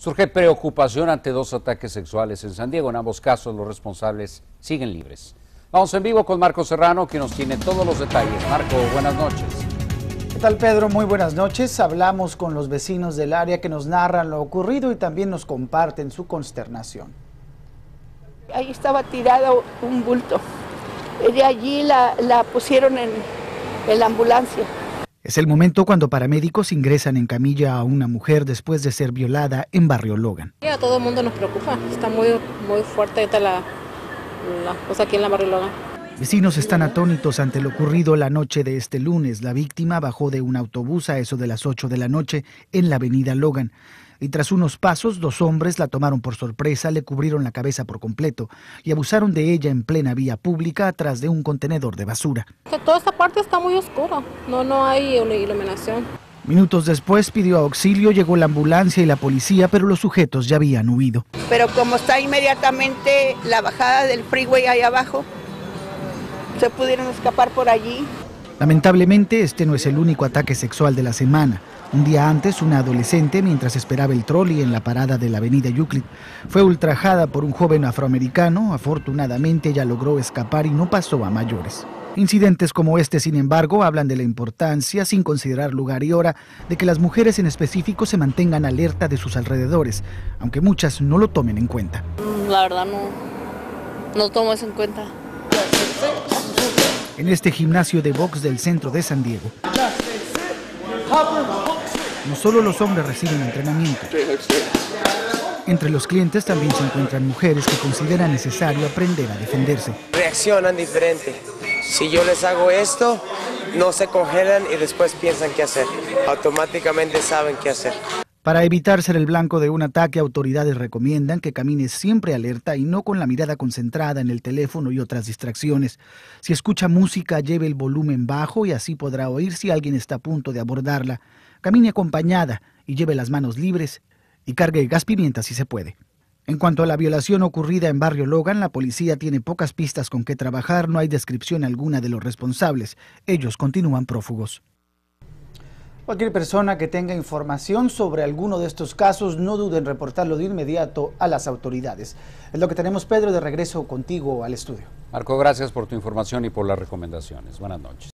Surge preocupación ante dos ataques sexuales en San Diego. En ambos casos los responsables siguen libres. Vamos en vivo con Marco Serrano, que nos tiene todos los detalles. Marco, buenas noches. ¿Qué tal Pedro? Muy buenas noches. Hablamos con los vecinos del área que nos narran lo ocurrido y también nos comparten su consternación. Ahí estaba tirado un bulto. De allí la, la pusieron en, en la ambulancia. Es el momento cuando paramédicos ingresan en camilla a una mujer después de ser violada en Barrio Logan. a todo el mundo nos preocupa, está muy, muy fuerte la, la cosa aquí en la Barrio Logan. Vecinos están atónitos ante lo ocurrido la noche de este lunes. La víctima bajó de un autobús a eso de las 8 de la noche en la avenida Logan y tras unos pasos dos hombres la tomaron por sorpresa, le cubrieron la cabeza por completo y abusaron de ella en plena vía pública atrás de un contenedor de basura. Que toda esta parte está muy oscura, no, no hay iluminación. Minutos después pidió auxilio, llegó la ambulancia y la policía, pero los sujetos ya habían huido. Pero como está inmediatamente la bajada del freeway ahí abajo, se pudieron escapar por allí. Lamentablemente, este no es el único ataque sexual de la semana. Un día antes, una adolescente, mientras esperaba el trolley en la parada de la avenida Euclid, fue ultrajada por un joven afroamericano. Afortunadamente, ella logró escapar y no pasó a mayores. Incidentes como este, sin embargo, hablan de la importancia, sin considerar lugar y hora, de que las mujeres en específico se mantengan alerta de sus alrededores, aunque muchas no lo tomen en cuenta. La verdad no, no tomo eso en cuenta en este gimnasio de box del centro de San Diego. No solo los hombres reciben entrenamiento. Entre los clientes también se encuentran mujeres que consideran necesario aprender a defenderse. Reaccionan diferente. Si yo les hago esto, no se congelan y después piensan qué hacer. Automáticamente saben qué hacer. Para evitar ser el blanco de un ataque, autoridades recomiendan que camine siempre alerta y no con la mirada concentrada en el teléfono y otras distracciones. Si escucha música, lleve el volumen bajo y así podrá oír si alguien está a punto de abordarla. Camine acompañada y lleve las manos libres y cargue gas pimienta si se puede. En cuanto a la violación ocurrida en Barrio Logan, la policía tiene pocas pistas con qué trabajar, no hay descripción alguna de los responsables. Ellos continúan prófugos. Cualquier persona que tenga información sobre alguno de estos casos, no dude en reportarlo de inmediato a las autoridades. Es lo que tenemos, Pedro, de regreso contigo al estudio. Marco, gracias por tu información y por las recomendaciones. Buenas noches.